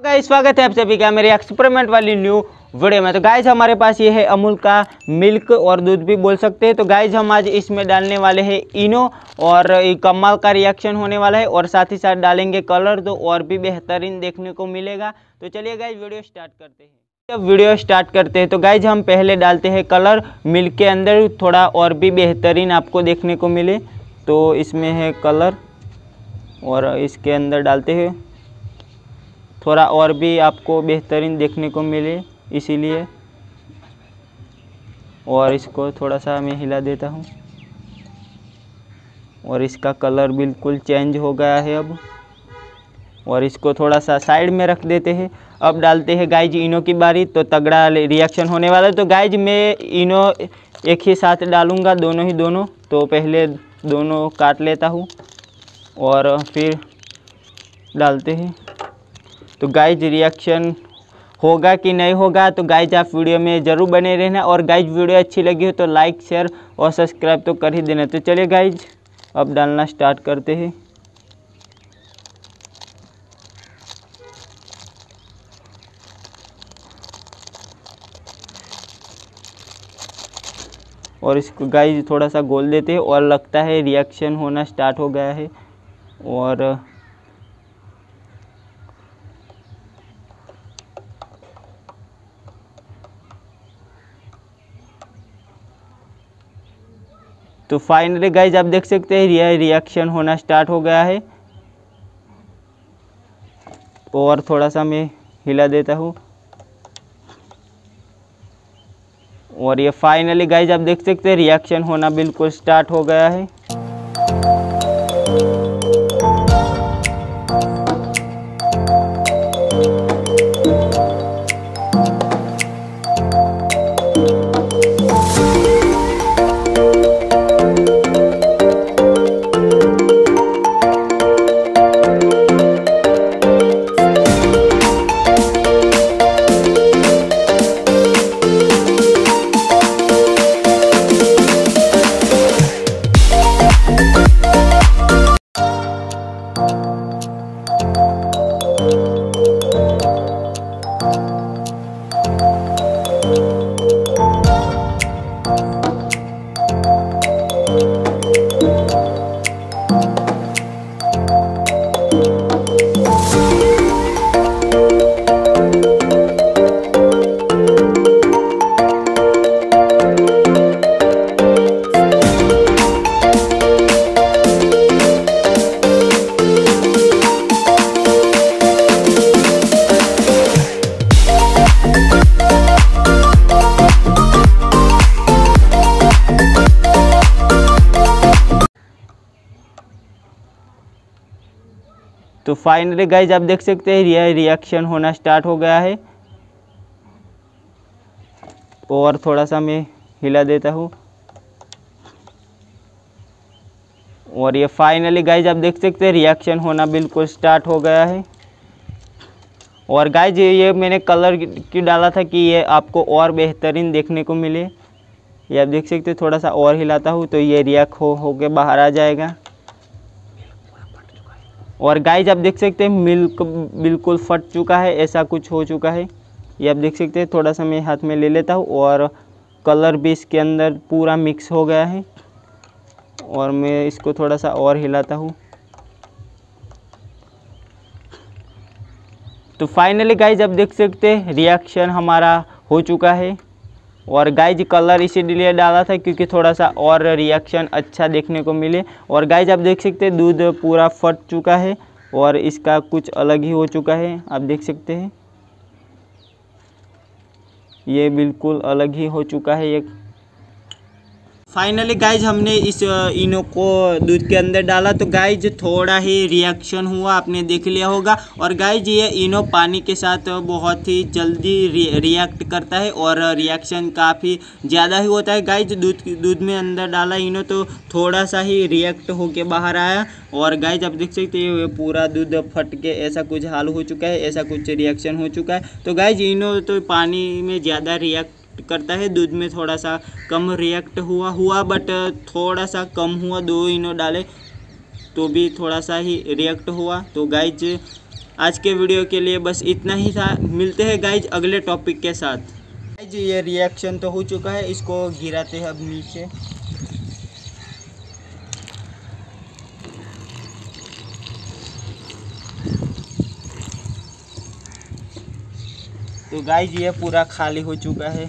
Guys स्वागत है आप सभी का मेरे एक्सपेरिमेंट वाली न्यू वीडियो में। तो गाइस हमारे पास ये है अमूल का मिल्क और दूध भी बोल सकते हैं। तो गाइस हम आज इसमें डालने वाले हैं इनो और कमाल का रिएक्शन होने वाला है और साथ ही साथ डालेंगे कलर तो और भी बेहतरीन देखने को मिलेगा। तो चलिए गाइज़ वीडियो स्टार्ट करते हैं। जब वीडियो स्टार्ट करते हैं तो गाइज़ हम पहले डालते हैं कलर मिल्क के अंदर थोड़ा और भी बेहतरीन आपको देखने को मिले। तो इसमें है कलर और इसके अंदर डालते हैं। थोड़ा और भी आपको बेहतरीन देखने को मिले इसीलिए। और इसको थोड़ा सा मैं हिला देता हूँ। और इसका कलर बिल्कुल चेंज हो गया है अब। और इसको थोड़ा सा साइड में रख देते हैं। अब डालते हैं गाइज़ इनो की बारी तो तगड़ा रिएक्शन होने वाला है। तो गाइज़ मैं इनो एक ही साथ डालूँगा, दोनों ही दोनों। तो पहले दोनों काट लेता हूँ। और फिर डालते हैं। तो गाइज़ रिएक्शन होगा कि नहीं होगा? तो गाइज़ आप वीडियो में ज़रूर बने रहना। और गाइज़ वीडियो अच्छी लगी हो तो लाइक शेयर और सब्सक्राइब तो कर ही देना। तो चलिए गाइज़ अब डालना स्टार्ट करते हैं। और इसको गाइज़ थोड़ा सा गोल देते हैं और लगता है रिएक्शन होना स्टार्ट हो गया है। और तो फाइनली गाइज़ आप देख सकते हैं यह रिएक्शन होना स्टार्ट हो गया है। और थोड़ा सा मैं हिला देता हूँ। और ये फाइनली गाइज़ आप देख सकते हैं रिएक्शन होना बिल्कुल स्टार्ट हो गया है। तो फाइनली गाइज़ आप देख सकते हैं यह रिएक्शन होना स्टार्ट हो गया है। और थोड़ा सा मैं हिला देता हूँ। और ये फाइनली गाइज़ आप देख सकते हैं रिएक्शन होना बिल्कुल स्टार्ट हो गया है। और गाइज़ ये मैंने कलर की डाला था कि ये आपको और बेहतरीन देखने को मिले। ये आप देख सकते हैं, थोड़ा सा और हिलाता हूँ तो ये रिएक्ट हो हो के बाहर आ जाएगा। और गाइज़ आप देख सकते हैं मिल्क बिल्कुल फट चुका है, ऐसा कुछ हो चुका है। ये आप देख सकते हैं, थोड़ा सा मैं हाथ में ले लेता हूँ और कलर भी इसके अंदर पूरा मिक्स हो गया है। और मैं इसको थोड़ा सा और हिलाता हूँ। तो फाइनली गाइज़ आप देख सकते हैं रिएक्शन हमारा हो चुका है। और गाइज़ कलर इसीलिए डाला था क्योंकि थोड़ा सा और रिएक्शन अच्छा देखने को मिले। और गाइज़ आप देख सकते हैं, दूध पूरा फट चुका है और इसका कुछ अलग ही हो चुका है। आप देख सकते हैं। ये बिल्कुल अलग ही हो चुका है ये फाइनली गाइज़ हमने इस इनो को दूध के अंदर डाला। तो गाइज़ थोड़ा ही रिएक्शन हुआ, आपने देख लिया होगा। और गाइज़ ये इनो पानी के साथ बहुत ही जल्दी रिएक्ट करता है और रिएक्शन काफ़ी ज़्यादा ही होता है। गाइज़ दूध दूध में अंदर डाला इनो तो थोड़ा सा ही रिएक्ट होके बाहर आया। और गाइज़ आप देख सकते हैं पूरा दूध फट के ऐसा कुछ हाल हो चुका है, ऐसा कुछ रिएक्शन हो चुका है। तो गाइज़ इनो तो पानी में ज़्यादा रिएक्ट करता है, दूध में थोड़ा सा कम रिएक्ट हुआ हुआ बट थोड़ा सा कम हुआ, दो इनो डाले तो भी थोड़ा सा ही रिएक्ट हुआ। तो गाइज़ आज के वीडियो के लिए बस इतना ही था। मिलते हैं गाइज़ अगले टॉपिक के साथ। गाइज़ ये रिएक्शन तो हो चुका है, इसको गिराते हैं अब नीचे। तो गाइज़ ये पूरा खाली हो चुका है।